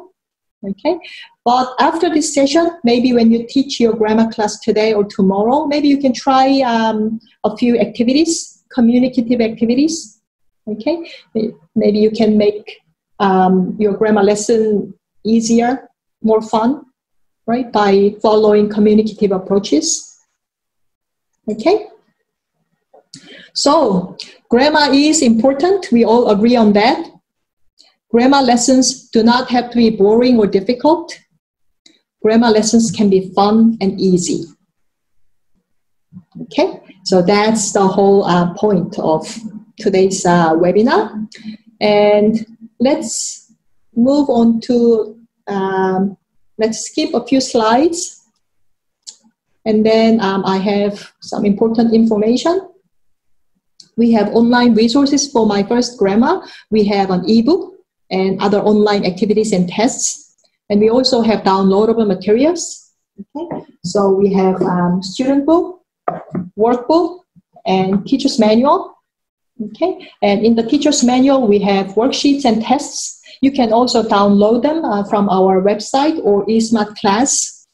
Speaker 1: Okay, but after this session, maybe when you teach your grammar class today or tomorrow, maybe you can try um, a few activities, communicative activities. Okay, maybe you can make um, your grammar lesson easier, more fun, right, by following communicative approaches. Okay? So, grammar is important. We all agree on that. Grammar lessons do not have to be boring or difficult. Grammar lessons can be fun and easy. Okay, so that's the whole uh, point of today's uh, webinar. And let's move on to, um, let's skip a few slides. And then um, I have some important information. We have online resources for my first grammar. We have an ebook and other online activities and tests. And we also have downloadable materials. Okay. So we have um, student book, workbook, and teacher's manual. Okay, and in the teacher's manual, we have worksheets and tests. You can also download them uh, from our website or eSmart Class.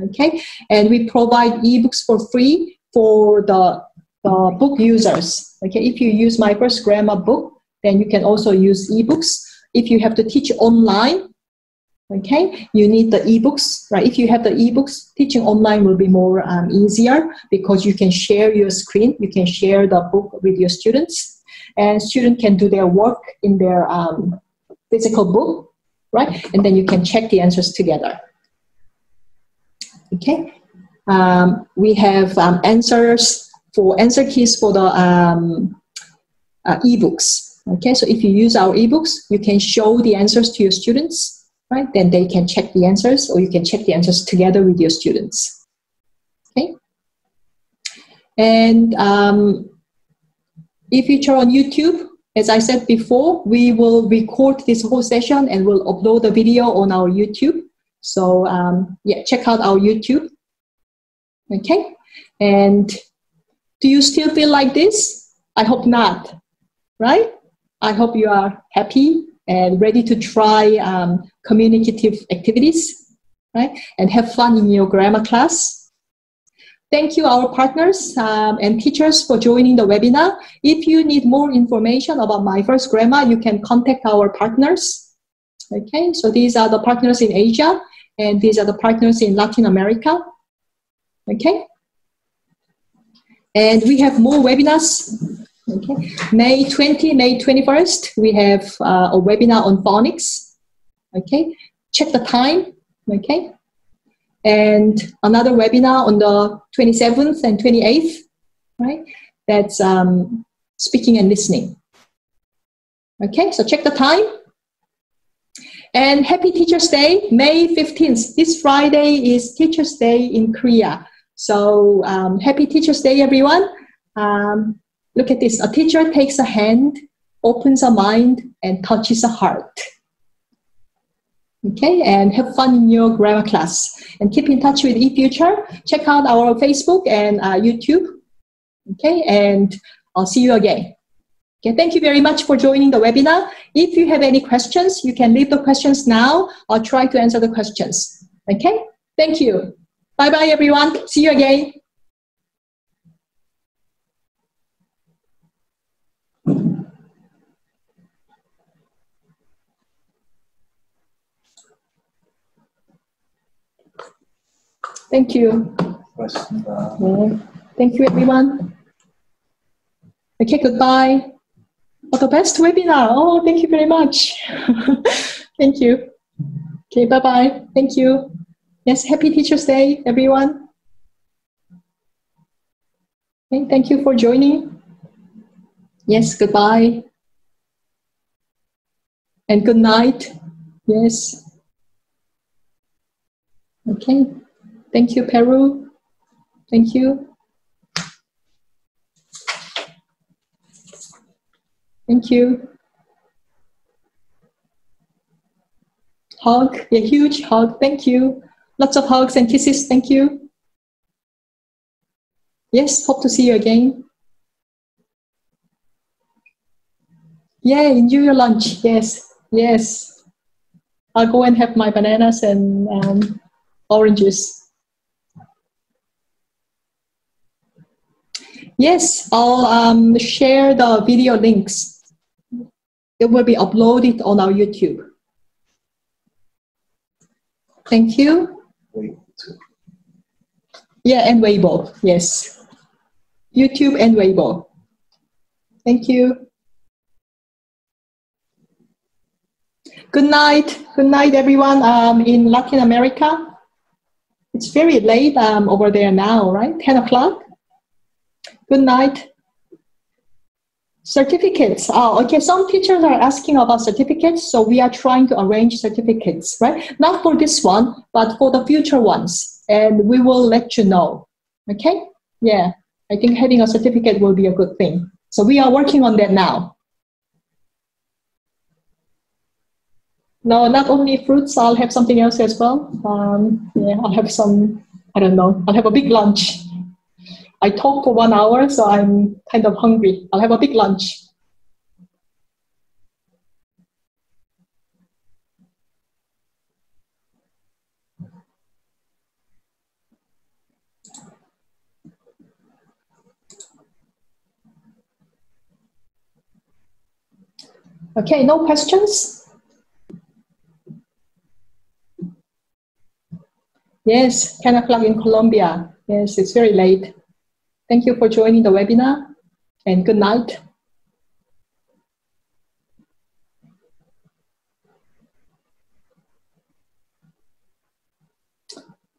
Speaker 1: Okay, and we provide ebooks for free for the, the book users. Okay, if you use my first grammar book, then you can also use ebooks. If you have to teach online, okay you need the ebooks right if you have the ebooks teaching online will be more um, easier because you can share your screen you can share the book with your students and students can do their work in their um, physical book right and then you can check the answers together okay um, we have um, answers for answer keys for the um, uh, ebooks okay so if you use our ebooks you can show the answers to your students right? Then they can check the answers or you can check the answers together with your students. Okay? And um, if you turn on YouTube, as I said before, we will record this whole session and we'll upload the video on our YouTube. So um, yeah, check out our YouTube. Okay? And do you still feel like this? I hope not, right? I hope you are happy and ready to try um, communicative activities, right? And have fun in your grammar class. Thank you, our partners um, and teachers for joining the webinar. If you need more information about My First Grammar, you can contact our partners. Okay, so these are the partners in Asia, and these are the partners in Latin America. Okay, and we have more webinars Okay. May 20, May 21st, we have uh, a webinar on phonics. Okay. Check the time. Okay. And another webinar on the 27th and 28th, right? That's um, speaking and listening. Okay, so check the time. And happy Teacher's Day, May 15th. This Friday is Teacher's Day in Korea. So um, happy Teacher's Day, everyone. Um, Look at this. A teacher takes a hand, opens a mind, and touches a heart. Okay, and have fun in your grammar class. And keep in touch with eFuture. Check out our Facebook and uh, YouTube. Okay, and I'll see you again. Okay, thank you very much for joining the webinar. If you have any questions, you can leave the questions now. I'll try to answer the questions. Okay, thank you. Bye bye, everyone. See you again. Thank you. Thank you, everyone. Okay, goodbye. For the best webinar. Oh, thank you very much. thank you. Okay, bye bye. Thank you. Yes, happy Teacher's Day, everyone. Okay, thank you for joining. Yes, goodbye. And good night. Yes. Okay. Thank you, Peru. Thank you. Thank you. Hug, a huge hug. Thank you. Lots of hugs and kisses. Thank you. Yes, hope to see you again. Yeah, enjoy your lunch. Yes, yes. I'll go and have my bananas and um, oranges. Yes, I'll um, share the video links. it will be uploaded on our YouTube. Thank you. Yeah, and Weibo, yes. YouTube and Weibo. Thank you. Good night. Good night, everyone um, in Latin America. It's very late um, over there now, right? 10 o'clock. Good night. Certificates. Oh, okay. Some teachers are asking about certificates, so we are trying to arrange certificates, right? Not for this one, but for the future ones, and we will let you know. Okay? Yeah, I think having a certificate will be a good thing. So we are working on that now. No, not only fruits. I'll have something else as well. Um, yeah, I'll have some. I don't know. I'll have a big lunch. I talk for one hour, so I'm kind of hungry. I'll have a big lunch. Okay, no questions? Yes, 10 o'clock in Colombia. Yes, it's very late. Thank you for joining the webinar and good night.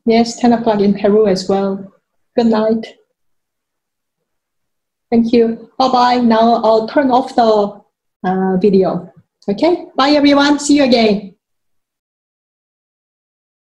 Speaker 1: Yes, 10 o'clock in Peru as well. Good night. Thank you. Bye-bye. Now I'll turn off the uh, video. Okay, bye everyone. See you again.